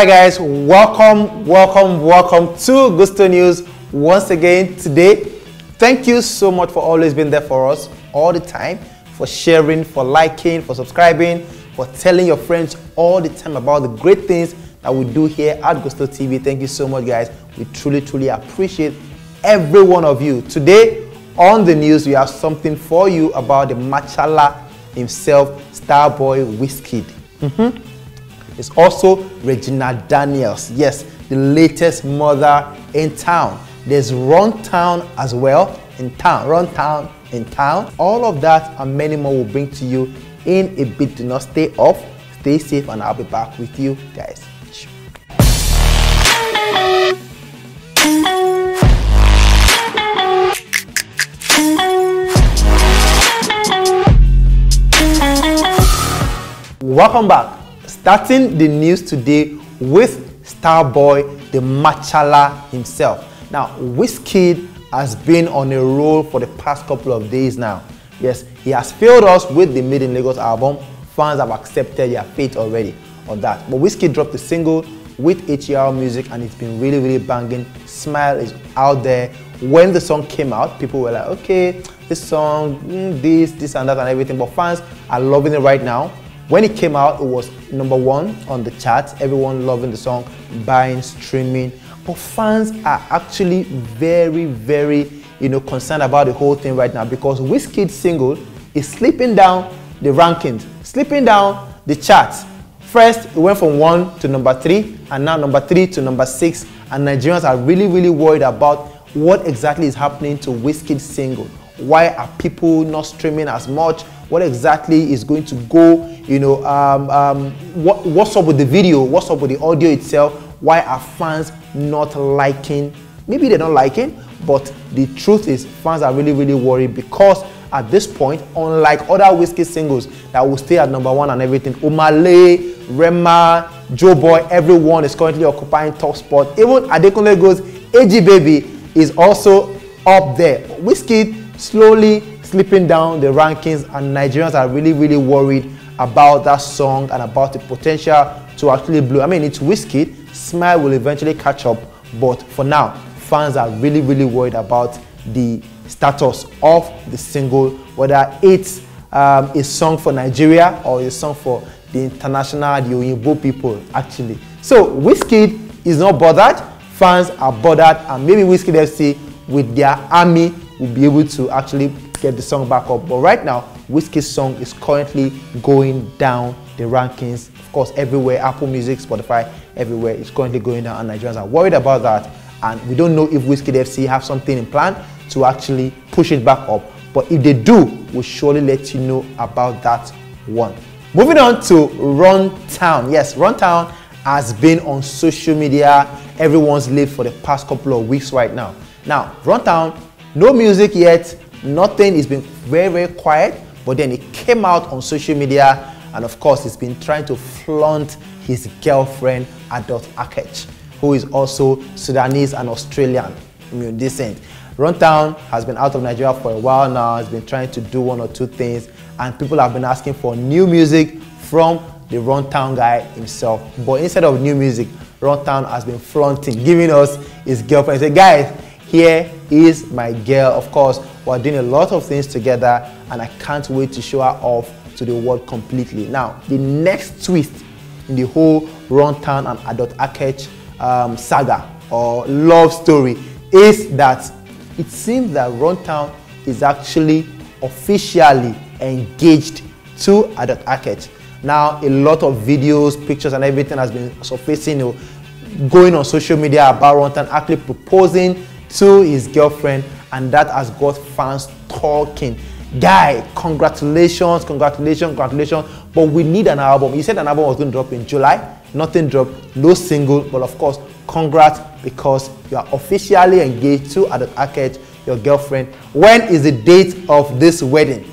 Right, guys, welcome, welcome, welcome to Gusto News once again today. Thank you so much for always being there for us all the time, for sharing, for liking, for subscribing, for telling your friends all the time about the great things that we do here at Gusto TV. Thank you so much, guys. We truly, truly appreciate every one of you. Today on the news, we have something for you about the Machala himself, Starboy Wizkid. Mm-hmm. It's also Regina Daniels. Yes, the latest mother in town. There's Runtown as well in town. Runtown in town. All of that and many more will bring to you in a bit. Do not stay off. Stay safe and I'll be back with you guys. Welcome back. Starting the news today with Starboy, the Machala himself. Now, Wizkid has been on a roll for the past couple of days now. Yes, he has failed us with the Made in Lagos album. Fans have accepted their fate already on that. But Wizkid dropped a single with HER music and it's been really, really banging. Smile is out there. When the song came out, people were like, okay, this song, mm, this, this and that and everything. But fans are loving it right now. When it came out, it was number one on the charts. Everyone loving the song, buying, streaming. But fans are actually very, very, you know, concerned about the whole thing right now because Wizkid's single is slipping down the rankings, slipping down the charts. First, it went from one to number three, and now number three to number six. And Nigerians are really, really worried about what exactly is happening to Wizkid's single. Why are people not streaming as much? what exactly is going to go, you know, um, um, what, what's up with the video, what's up with the audio itself, why are fans not liking, maybe they're not liking, but the truth is fans are really, really worried because at this point, unlike other Wizkid singles that will stay at number one and everything, Lay, Rema, Joeboy, everyone is currently occupying top spot. Even Adekunle Gold's AG Baby is also up there. Wizkid slowly slipping down the rankings and Nigerians are really, really worried about that song and about the potential to actually blow. I mean, it's Wizkid. Smile will eventually catch up, but for now, fans are really, really worried about the status of the single, whether it's um, a song for Nigeria or a song for the international, the Oyinbo people, actually. So, Wizkid is not bothered. Fans are bothered, and maybe Wizkid FC with their army will be able to actually get the song back up. But right now, Wizkid's song is currently going down the rankings. Of course, everywhere, Apple Music, Spotify, everywhere is currently going down, and Nigerians are worried about that. And we don't know if Wizkid FC have something in plan to actually push it back up. But if they do, we'll surely let you know about that one. Moving on to Run Town. Yes, Runtown has been on social media, everyone's lived for the past couple of weeks right now. Now, Runtown, no music yet, nothing, it's been very, very quiet, but then he came out on social media, and of course, he's been trying to flaunt his girlfriend, Adut Akech, who is also Sudanese and Australian immune descent. Runtown has been out of Nigeria for a while now, He's been trying to do one or two things, and people have been asking for new music from the Runtown guy himself. But instead of new music, Runtown has been flaunting, giving us his girlfriend. He said, guys, here is my girl. Of course, we're doing a lot of things together and I can't wait to show her off to the world completely. Now, the next twist in the whole Runtown and Adut Akech um, saga or love story is that it seems that Runtown is actually officially engaged to Adut Akech. Now, a lot of videos, pictures, and everything has been surfacing, you know, going on social media about Runtown actually proposing to his girlfriend and that has got fans talking guy congratulations congratulations congratulations. But we need an album. He said an album was going to drop in july. Nothing dropped. No single. But of course congrats because you are officially engaged to Adut Akech your girlfriend. When is the date of this wedding?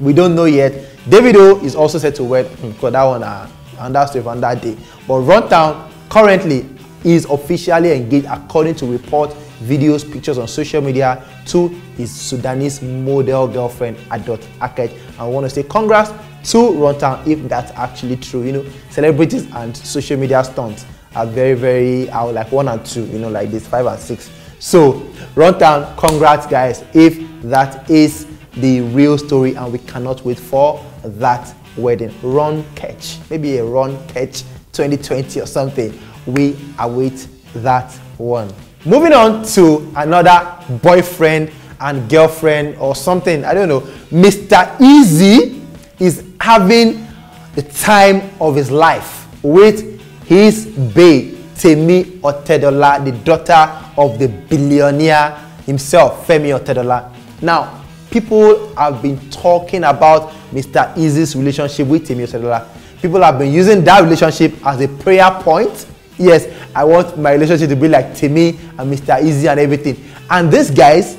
We don't know yet. Davido is also set to wed. Because hmm, that one uh, that's on that day. But runtown currently is officially engaged according to report videos, pictures on social media to his Sudanese model girlfriend Adut Akech. I want to say congrats to Runtown if that's actually true. You know, celebrities and social media stunts are very, very, would like one and two, you know, like this, five and six. So, Runtown, congrats, guys, if that is the real story, and we cannot wait for that wedding. Run catch, maybe a run catch 2020 or something. We await that one. Moving on to another boyfriend and girlfriend or something, I don't know. Mr. Easy is having the time of his life with his babe, Temi Otedola, the daughter of the billionaire himself, Femi Otedola. Now, people have been talking about Mr. Easy's relationship with Temi Otedola. People have been using that relationship as a prayer point. Yes, I want my relationship to be like Temi and Mr. Eazi and everything. And these guys,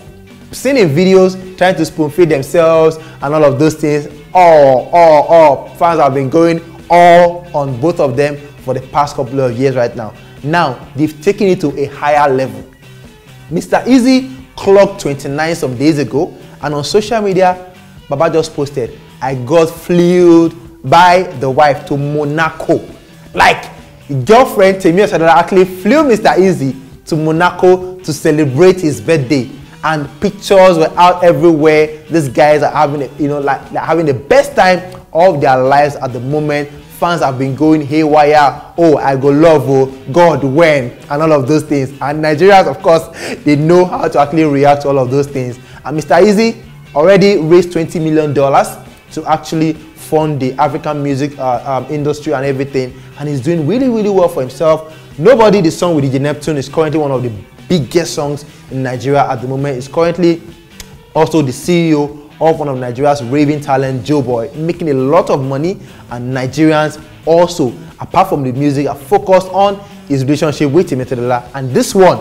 seen in videos, trying to spoon feed themselves and all of those things, all, all, all. Fans have been going all on both of them for the past couple of years right now. Now, they've taken it to a higher level. Mr. Eazi clocked 29 some days ago, and on social media, Baba just posted, I got flew by the wife to Monaco. Like, girlfriend Temi Otedola actually flew Mr. Eazi to Monaco to celebrate his birthday. And pictures were out everywhere. These guys are having, a, you know, like, like having the best time of their lives at the moment fans have been going haywire oh i go love oh god when and all of those things and nigerians of course they know how to actually react to all of those things and mr eazi already raised 20 million dollars to actually fund the african music uh, um, industry and everything and he's doing really really well for himself. Nobody the song with dj neptune is currently one of the biggest songs in nigeria at the moment. He's currently also the ceo of one of Nigeria's raving talent, Joeboy, making a lot of money, and Nigerians also, apart from the music, are focused on his relationship with Temi And this one,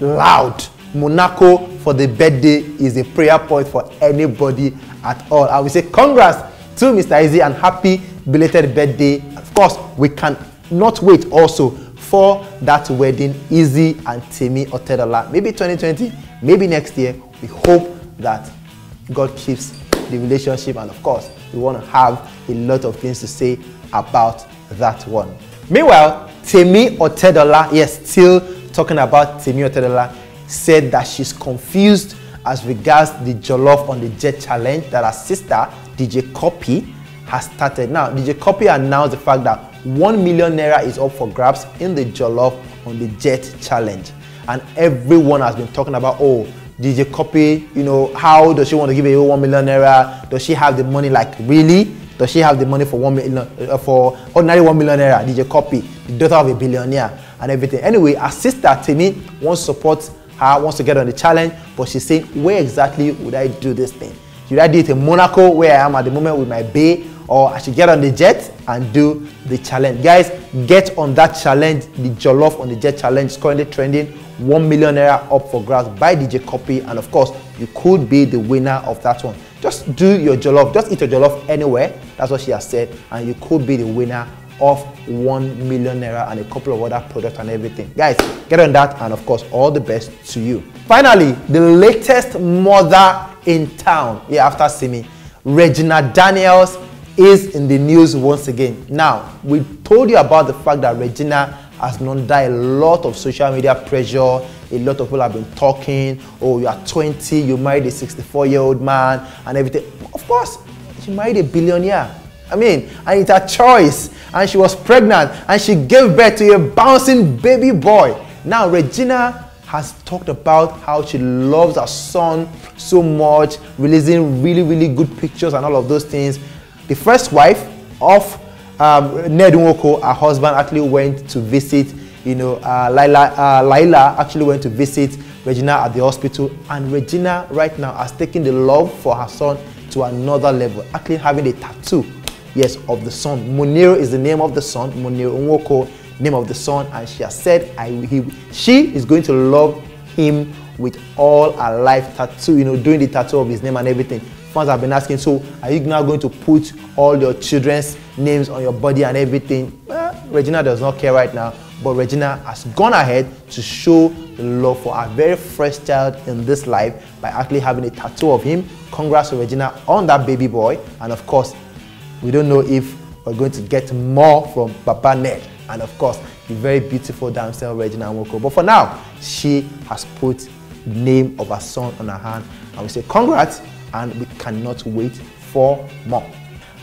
loud, Monaco for the birthday is a prayer point for anybody at all. I will say congrats to Mr. Eazi and happy belated birthday. Of course, we can not wait also for that wedding, Eazi and Temi Otedola. Maybe 2020, maybe next year. We hope that God keeps the relationship, and of course, we want to have a lot of things to say about that one. Meanwhile, Temi Otedola, yes, still talking about Temi Otedola, said that she's confused as regards the Jollof on the Jet challenge that her sister, DJ Cuppy has started. Now, DJ Cuppy announced the fact that 1 million naira is up for grabs in the Jollof on the Jet challenge. And everyone has been talking about, oh, DJ Cuppy, you know, how does she want to give away one million naira? Does she have the money? Like really? Does she have the money for one million uh, for ordinary one million naira? DJ Cuppy, the daughter of a billionaire and everything. Anyway, her sister Temi wants support her, wants to get on the challenge, but she's saying, where exactly would I do this thing? Should I do it in Monaco, where I am at the moment with my bay, or I should get on the jet and do the challenge? Guys, get on that challenge. The Jollof on the Jet challenge is currently trending 1 million naira up for grabs by DJ Cuppy and of course you could be the winner of that one. Just do your jollof, just eat your jollof anywhere. That's what she has said and you could be the winner of 1 million naira and a couple of other products and everything. Guys, get on that and of course all the best to you. Finally, the latest mother in town, yeah, after Simi, Regina Daniels is in the news once again. Now, we told you about the fact that Regina has not under a lot of social media pressure. A lot of people have been talking, oh, you are 20, you married a 64 year old man, and everything. Of course, she married a billionaire. I mean, and it's a choice. And she was pregnant and she gave birth to a bouncing baby boy. Now, Regina has talked about how she loves her son so much, releasing really, really good pictures and all of those things. The first wife of um, Ned Nwoko, her husband, actually went to visit, you know, uh, uh, actually went to visit Regina at the hospital. And Regina right now has taken the love for her son to another level, actually having a tattoo, yes, of the son. Munir is the name of the son, Munir Nwoko, name of the son. And she has said I, he, she is going to love him with all her life tattoo, you know, doing the tattoo of his name and everything fans have been asking, so are you now going to put all your children's names on your body and everything? Regina does not care right now, but Regina has gone ahead to show love for our very first child in this life by actually having a tattoo of him. Congrats to Regina on that baby boy. And of course, We don't know if we're going to get more from Papa Ned. And of course, the very beautiful damsel Regina Nwoko. But for now, she has put the name of her son on her hand. And we say congrats and we cannot wait for more.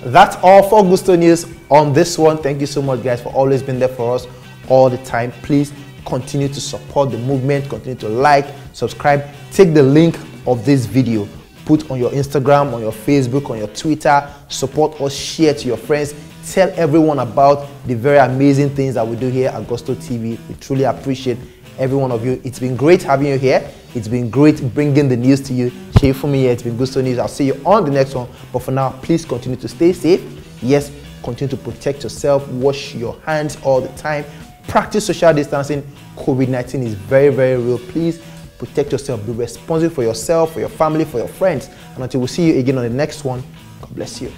That's all for Gusto News on this one. Thank you so much, guys, for always being there for us all the time. Please continue to support the movement, continue to like, subscribe. Take the link of this video, put on your Instagram, on your Facebook, on your Twitter, support us, share to your friends. Tell everyone about the very amazing things that we do here at Gusto TV. We truly appreciate every one of you. It's been great having you here. It's been great bringing the news to you. Share for me here. It's been Gusto News. I'll see you on the next one. But for now, please continue to stay safe. Yes, continue to protect yourself. Wash your hands all the time. Practice social distancing. COVID 19 is very, very real. Please protect yourself. Be responsible for yourself, for your family, for your friends. And until we see you again on the next one, God bless you.